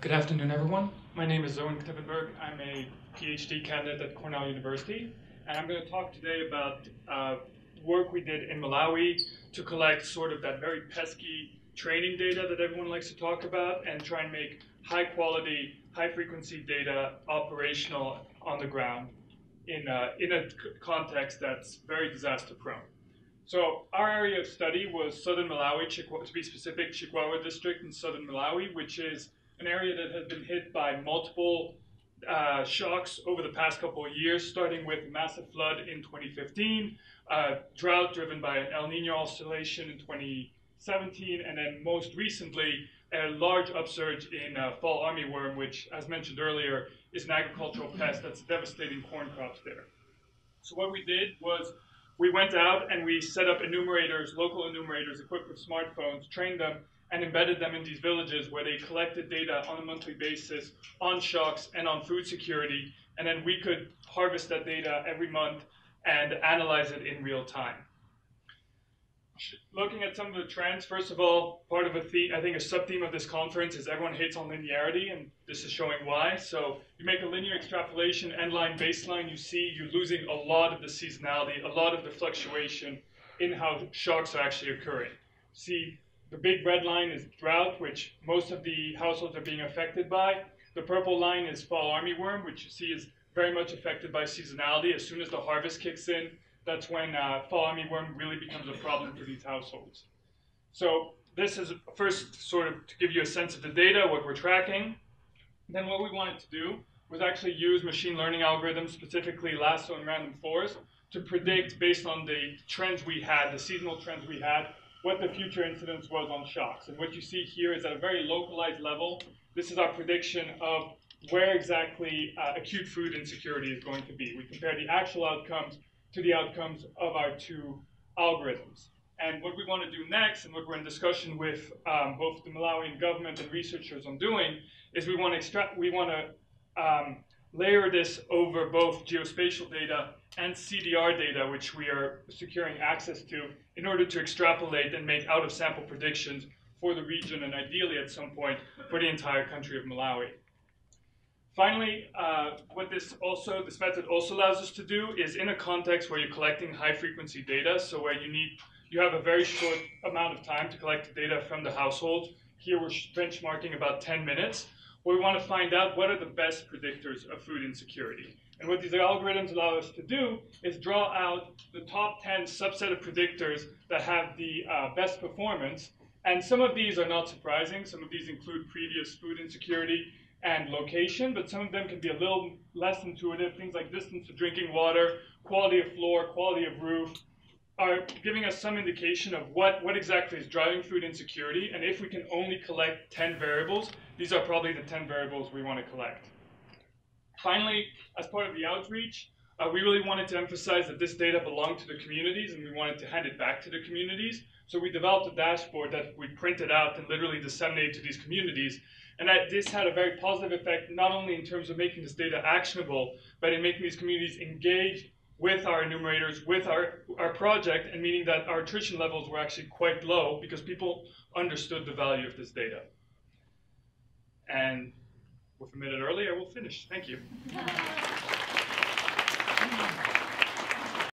good afternoon, everyone. My name is Erwin Knippenberg. I'm a PhD candidate at Cornell University, and I'm going to talk today about uh, work we did in Malawi to collect sort of that very pesky training data that everyone likes to talk about and try and make high quality, high frequency data operational on the ground in a, in a context that's very disaster prone. So our area of study was southern Malawi, Chikwa, to be specific, Chikwawa district in southern Malawi, which is an area that has been hit by multiple uh, shocks over the past couple of years, starting with massive flood in 2015, uh, drought driven by an El Nino oscillation in 2017, and then most recently, a large upsurge in uh, fall armyworm, which, as mentioned earlier, is an agricultural pest that's devastating corn crops there. So what we did was we went out and we set up enumerators, local enumerators equipped with smartphones, trained them, and embedded them in these villages where they collected data on a monthly basis on shocks and on food security. And then we could harvest that data every month and analyze it in real time. Looking at some of the trends, first of all, part of a theme, I think a sub-theme of this conference is everyone hates on linearity, and this is showing why. So you make a linear extrapolation, end line, baseline, you see you're losing a lot of the seasonality, a lot of the fluctuation in how shocks are actually occurring. See the big red line is drought, which most of the households are being affected by. The purple line is fall armyworm, which you see is very much affected by seasonality. As soon as the harvest kicks in, that's when uh, fall armyworm really becomes a problem for these households. So this is first sort of to give you a sense of the data, what we're tracking. Then what we wanted to do was actually use machine learning algorithms, specifically lasso and random forest, to predict based on the trends we had, the seasonal trends we had, what the future incidence was on shocks. And what you see here is at a very localized level, this is our prediction of where exactly uh, acute food insecurity is going to be. We compare the actual outcomes to the outcomes of our two algorithms. And what we want to do next, and what we're in discussion with um, both the Malawian government and researchers on doing, is we want to extract, we want to um, layer this over both geospatial data and CDR data, which we are securing access to in order to extrapolate and make out of sample predictions for the region and ideally at some point for the entire country of Malawi. Finally, uh, what this also this method also allows us to do is in a context where you're collecting high frequency data, so where you need you have a very short amount of time to collect the data from the household. Here we're benchmarking about 10 minutes we want to find out what are the best predictors of food insecurity. And what these algorithms allow us to do is draw out the top 10 subset of predictors that have the uh, best performance. And some of these are not surprising. Some of these include previous food insecurity and location, but some of them can be a little less intuitive. Things like distance to drinking water, quality of floor, quality of roof, are giving us some indication of what, what exactly is driving food insecurity. And if we can only collect 10 variables, these are probably the 10 variables we want to collect. Finally, as part of the outreach, uh, we really wanted to emphasize that this data belonged to the communities and we wanted to hand it back to the communities. So we developed a dashboard that we printed out and literally disseminated to these communities. And that this had a very positive effect, not only in terms of making this data actionable, but in making these communities engaged with our enumerators, with our, our project, and meaning that our attrition levels were actually quite low because people understood the value of this data. And with a minute early, I will finish. Thank you.